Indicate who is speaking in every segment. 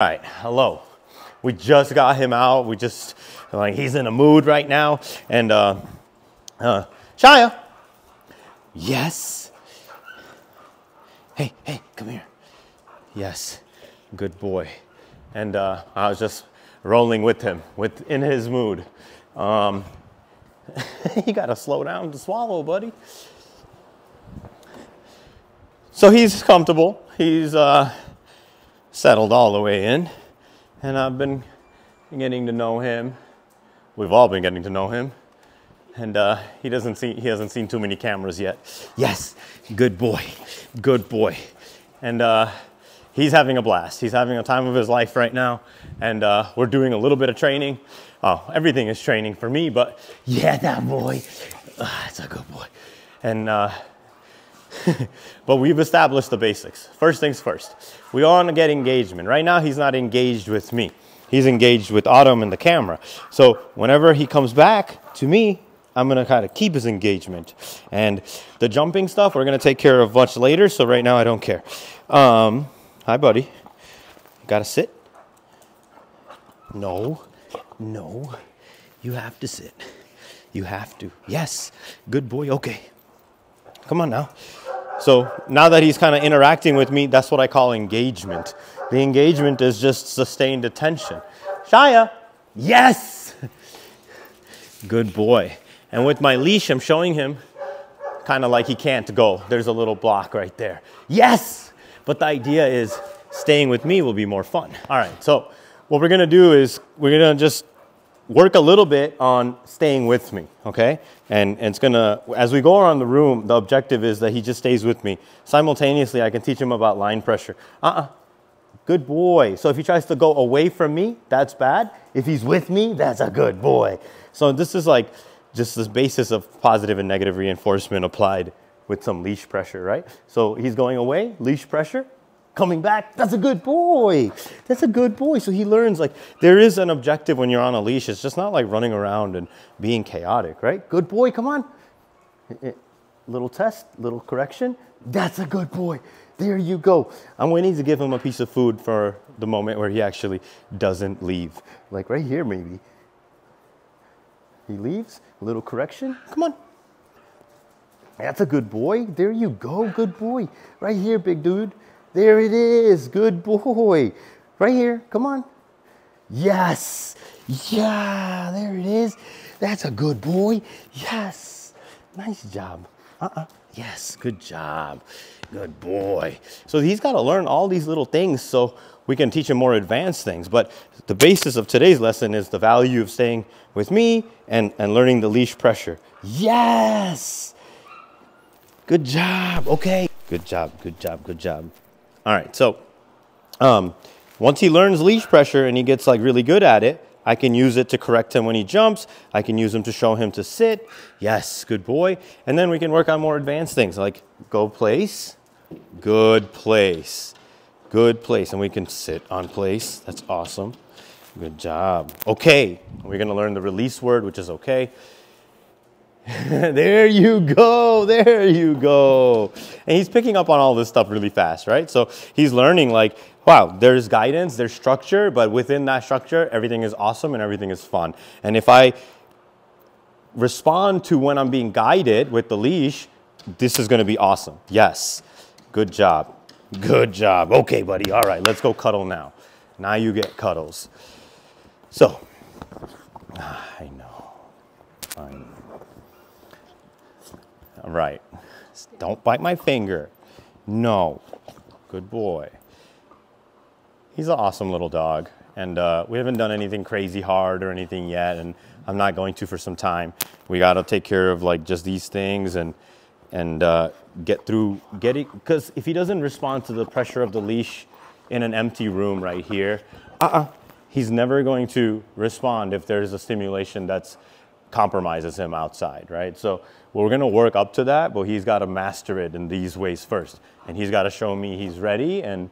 Speaker 1: All right, hello. We just got him out. We just, like, he's in a mood right now. And, uh, uh, Shia. Yes. Hey, hey, come here. Yes, good boy. And uh, I was just rolling with him, with in his mood. Um, you gotta slow down to swallow, buddy. So he's comfortable. He's uh, settled all the way in. And I've been getting to know him. We've all been getting to know him. And uh, he doesn't see, he hasn't seen too many cameras yet. Yes, good boy, good boy. And uh, he's having a blast. He's having a time of his life right now. And uh, we're doing a little bit of training. Oh, everything is training for me, but yeah, that boy, uh, it's a good boy. And uh, but we've established the basics. First things first, we want to get engagement. Right now, he's not engaged with me. He's engaged with Autumn and the camera. So whenever he comes back to me, I'm gonna kind of keep his engagement. And the jumping stuff, we're gonna take care of much later. So right now, I don't care. Um, hi, buddy. Gotta sit. No, no. You have to sit. You have to. Yes. Good boy. Okay. Come on now. So now that he's kind of interacting with me, that's what I call engagement. The engagement is just sustained attention. Shia, yes! Good boy. And with my leash, I'm showing him kind of like he can't go. There's a little block right there. Yes! But the idea is staying with me will be more fun. All right, so what we're gonna do is we're gonna just work a little bit on staying with me, okay? And, and it's gonna, as we go around the room, the objective is that he just stays with me. Simultaneously, I can teach him about line pressure. Uh-uh, good boy. So if he tries to go away from me, that's bad. If he's with me, that's a good boy. So this is like just this basis of positive and negative reinforcement applied with some leash pressure, right? So he's going away, leash pressure, coming back. That's a good boy. That's a good boy. So he learns like there is an objective when you're on a leash. It's just not like running around and being chaotic, right? Good boy, come on. Eh, eh, little test, little correction. That's a good boy. There you go. I'm waiting to give him a piece of food for the moment where he actually doesn't leave. Like right here, maybe. He leaves, little correction. Come on. That's a good boy. There you go. Good boy. Right here, big dude. There it is. Good boy. Right here. Come on. Yes. Yeah, there it is. That's a good boy. Yes. Nice job. Uh-uh. Yes, good job. Good boy. So he's got to learn all these little things so we can teach him more advanced things. But the basis of today's lesson is the value of staying with me and, and learning the leash pressure. Yes. Good job. Okay. Good job. Good job. Good job. All right, so um, once he learns leash pressure and he gets like really good at it, I can use it to correct him when he jumps. I can use him to show him to sit. Yes, good boy. And then we can work on more advanced things like go place, good place, good place. And we can sit on place. That's awesome. Good job. Okay, we're gonna learn the release word, which is okay. there you go. There you go. And he's picking up on all this stuff really fast, right? So he's learning like, wow, there's guidance, there's structure, but within that structure, everything is awesome and everything is fun. And if I respond to when I'm being guided with the leash, this is going to be awesome. Yes. Good job. Good job. Okay, buddy. All right, let's go cuddle now. Now you get cuddles. So, I know. I know. Right. Don't bite my finger. No. Good boy. He's an awesome little dog. And uh, we haven't done anything crazy hard or anything yet. And I'm not going to for some time. We got to take care of like just these things and, and uh, get through getting, because if he doesn't respond to the pressure of the leash in an empty room right here, uh-uh, he's never going to respond if there's a stimulation that's compromises him outside, right? So we're going to work up to that, but he's got to master it in these ways first. And he's got to show me he's ready and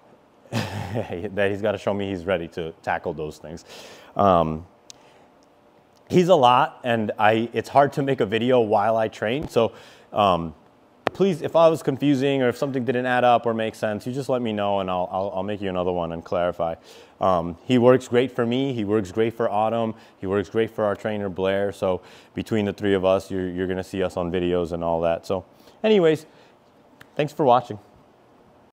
Speaker 1: that he's got to show me he's ready to tackle those things. Um, he's a lot and I, it's hard to make a video while I train. So um, please, if I was confusing or if something didn't add up or make sense, you just let me know and I'll, I'll, I'll make you another one and clarify. Um, he works great for me. He works great for Autumn. He works great for our trainer, Blair. So between the three of us, you're, you're going to see us on videos and all that. So anyways, thanks for watching.